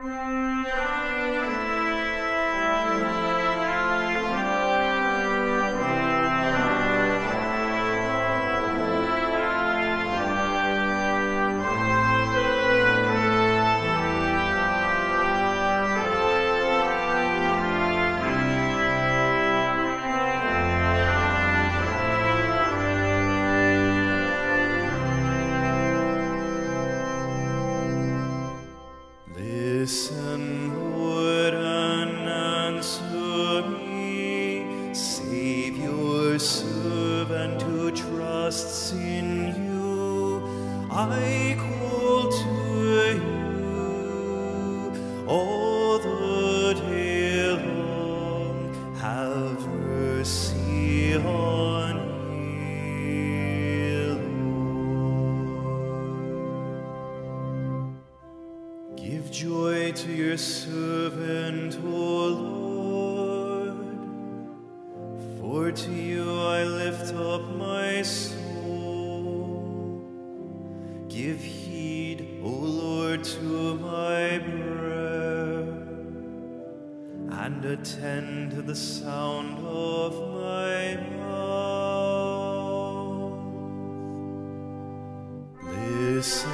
Música Listen, Lord, and answer me. Save your servant who trusts in you. I call to you all the day long. Have mercy joy to your servant, O Lord, for to you I lift up my soul. Give heed, O Lord, to my prayer, and attend to the sound of my mouth. Listen,